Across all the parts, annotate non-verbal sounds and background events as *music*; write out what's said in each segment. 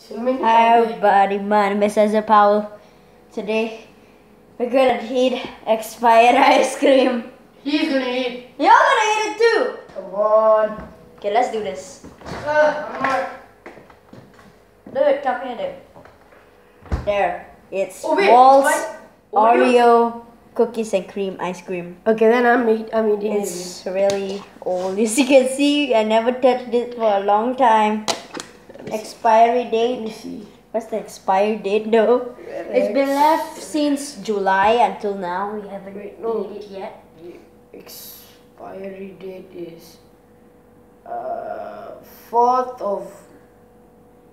Hi everybody, my name is Ezra Powell. Today we're gonna eat expired *laughs* ice cream. He's gonna eat. You're gonna eat it too! Come on. Okay, let's do this. Uh, I'm not. Do it, come here, dude. There. It's Oh, wait, Walls fine. Oreo cookies and cream ice cream. Okay, then I'm eat, I'm eating it. It's really old. *laughs* As you can see, I never touched it for a long time. Expiry Let me date. see. What's the expiry date though? It's been left since July until now. We haven't Wait, no. eaten it yet. The expiry date is uh fourth of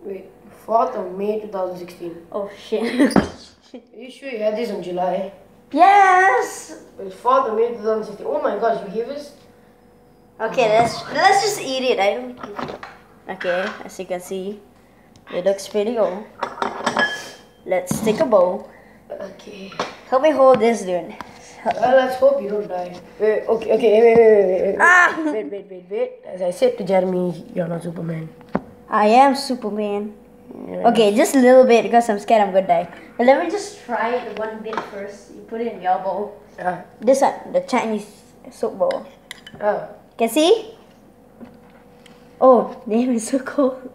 wait fourth of May 2016. Oh shit. Are *laughs* you sure you had this in July? yes. It's fourth of May 2016. Oh my gosh, you gave us. Okay, let's let's just eat it. I don't. Okay, as you can see, it looks pretty old. Let's take a bowl. Okay. Help me hold this, dude. Well, let's hope you don't die. Wait, okay, okay, wait, wait, wait, wait, wait, Ah! wait, wait, wait, wait. As I said to Jeremy, you're not Superman. I am Superman. You're Okay, just a little bit because I'm scared I'm gonna die. But let me just try it one bit first. You put it in your bowl. Ah, This one, the Chinese soup bowl. ah. Can see? Oh, damn, it's so cold.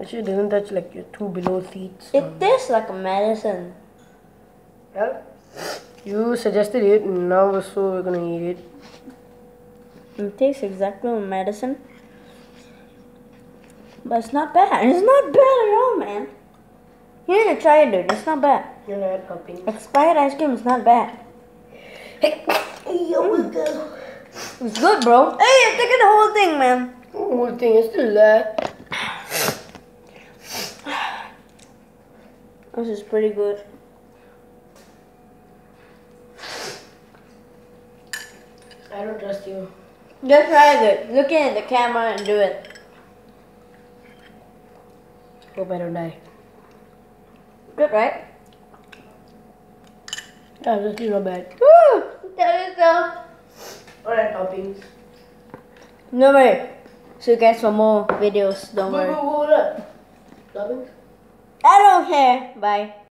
Actually, doesn't touch like your two below seats. It tastes like a medicine. Well, you suggested it, and now so we're gonna eat it. It tastes exactly like medicine. But it's not bad. It's not bad at all, man. You need to try it, dude. It's not bad. You're not helping. Expired ice cream is not bad. Hey, *coughs* yo, we go. It's good, bro. Hey, you're taking the whole thing, man. The whole thing is still there. This is pretty good. I don't trust you. Just try it. Look in the camera and do it. Hope I don't die. Good, right? Yeah, that's still not bad. Woo! That is uh, No way. So you guys for more videos. Don't Wait, worry. wait, hold up. Toppings? I don't care. Bye.